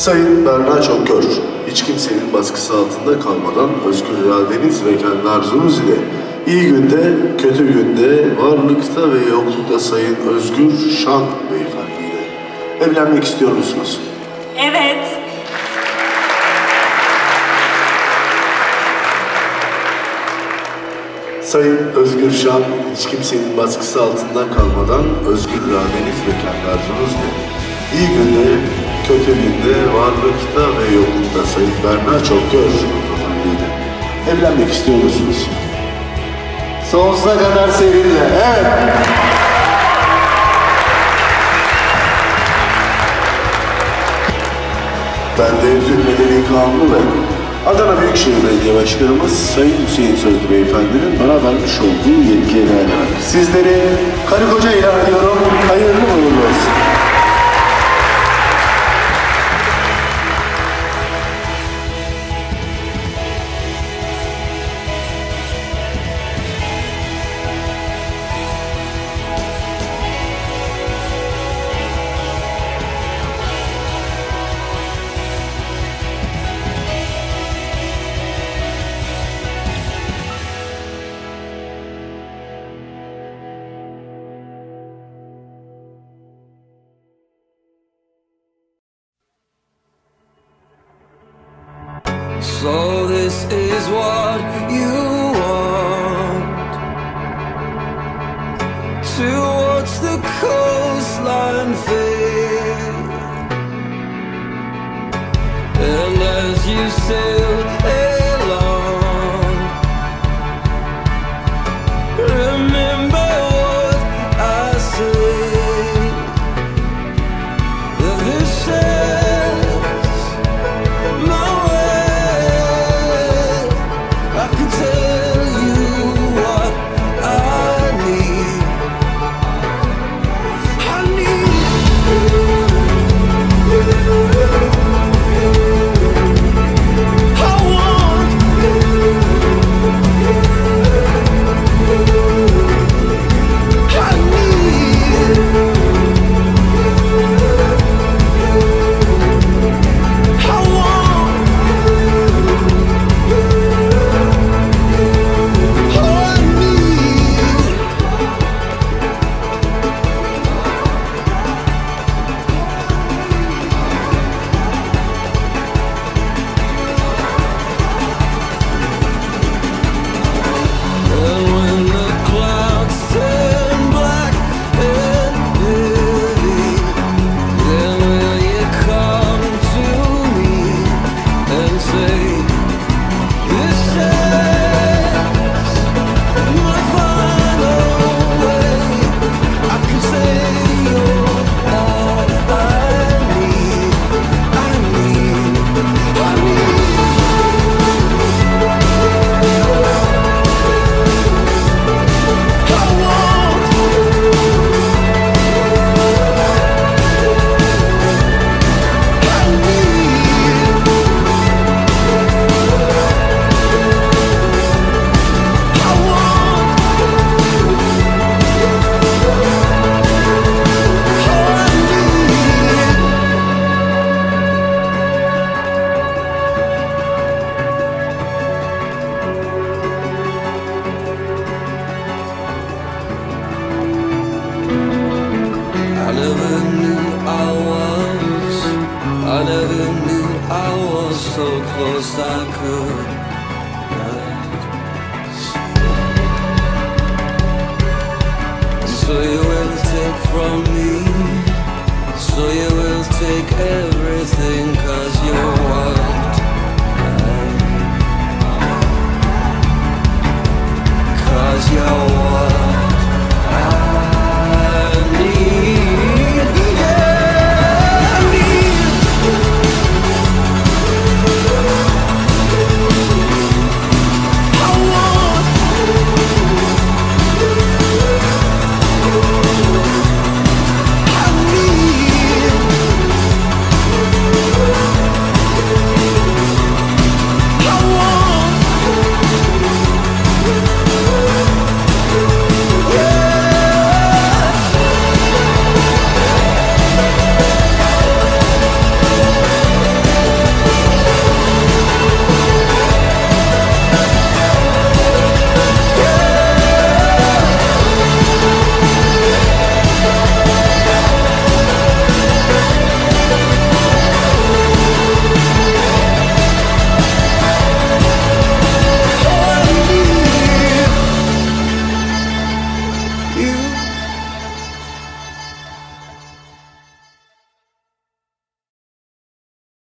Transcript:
Sayın Berna Çokgör, hiç kimsenin baskısı altında kalmadan özgür iradeniz ve kendi arzunuz ile iyi günde, kötü günde, varlıkta ve yoklukta Sayın Özgür Şan beyefendiyle evlenmek istiyor musunuz? Evet. Sayın Özgür Şan, hiç kimsenin baskısı altında kalmadan özgür iradeniz ve kendi arzunuz ile iyi günde, kötü günde, varlıkta ve yoklukta Sayın Berna Çokgör hanımefendiyle evlenmek istiyor musunuz? Sonsuza kadar seninle. Evet. Ben de Türk Medeni Kanunu ve Adana Büyükşehir Belediye Başkanımız Sayın Hüseyin Sözlü Beyefendi'nin bana vermiş olduğu yetkiye dayanarak sizleri karı koca ilan ediyorum. Hayırlı uğurlu olsun. Is what